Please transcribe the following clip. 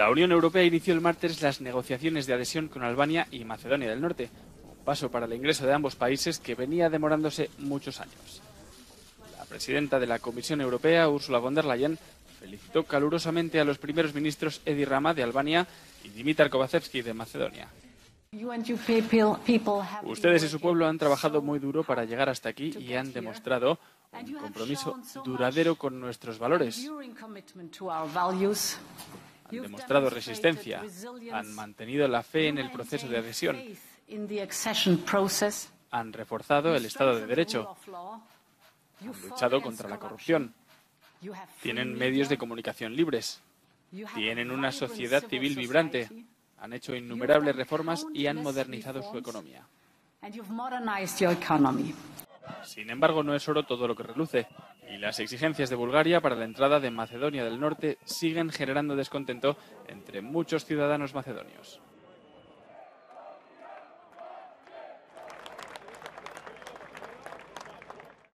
La Unión Europea inició el martes las negociaciones de adhesión con Albania y Macedonia del Norte, un paso para el ingreso de ambos países que venía demorándose muchos años. La presidenta de la Comisión Europea, Ursula von der Leyen, felicitó calurosamente a los primeros ministros Edi Rama de Albania y Dimitar Kovacevski de Macedonia. Ustedes y su pueblo han trabajado muy duro para llegar hasta aquí y han demostrado un compromiso duradero con nuestros valores. Han demostrado resistencia, han mantenido la fe en el proceso de adhesión, han reforzado el Estado de Derecho, han luchado contra la corrupción, tienen medios de comunicación libres, tienen una sociedad civil vibrante, han hecho innumerables reformas y han modernizado su economía. Sin embargo, no es oro todo lo que reluce, y las exigencias de Bulgaria para la entrada de Macedonia del Norte siguen generando descontento entre muchos ciudadanos macedonios.